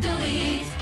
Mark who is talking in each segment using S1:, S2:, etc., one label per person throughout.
S1: delete.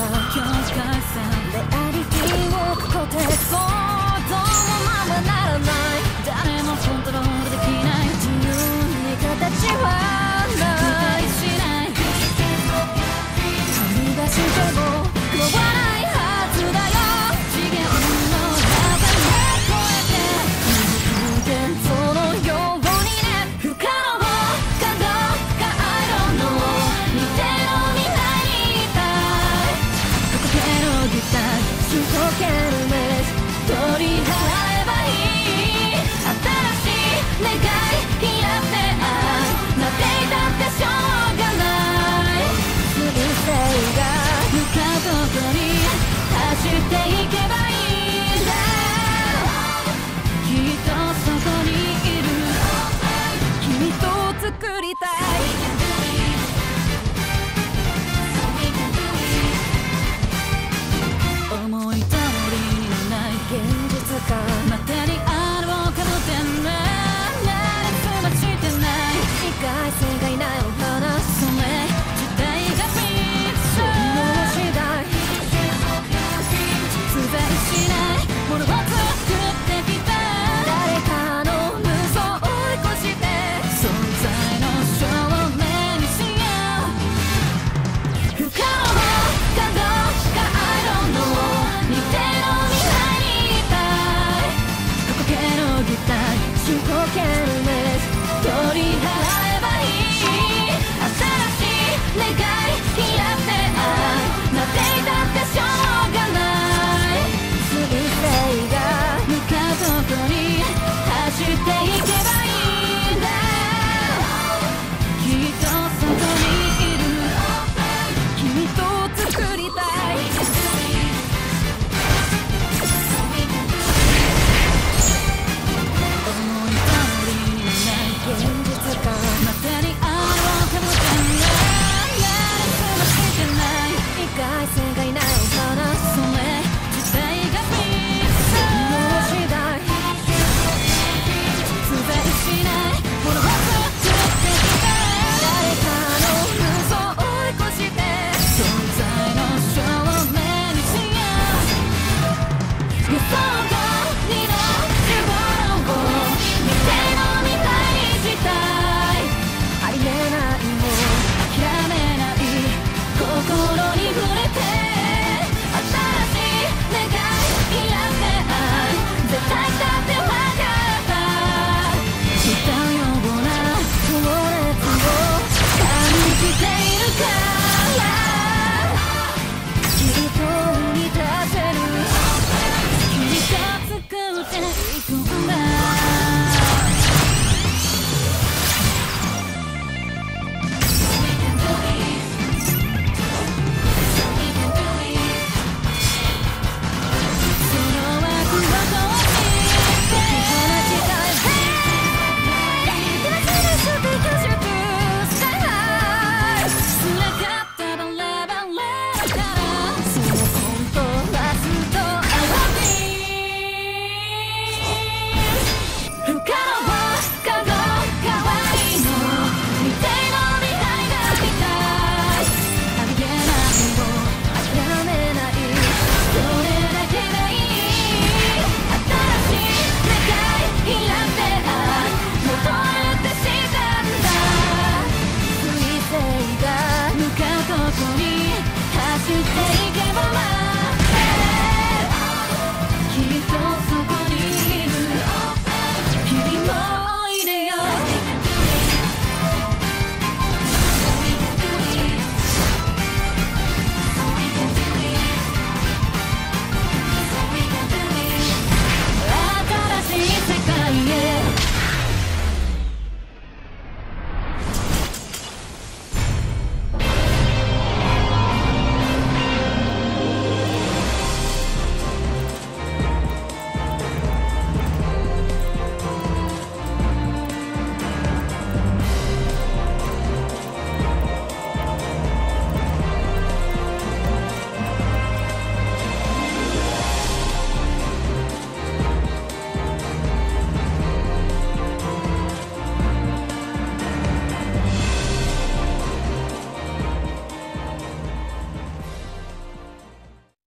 S2: Fuck
S1: your guts.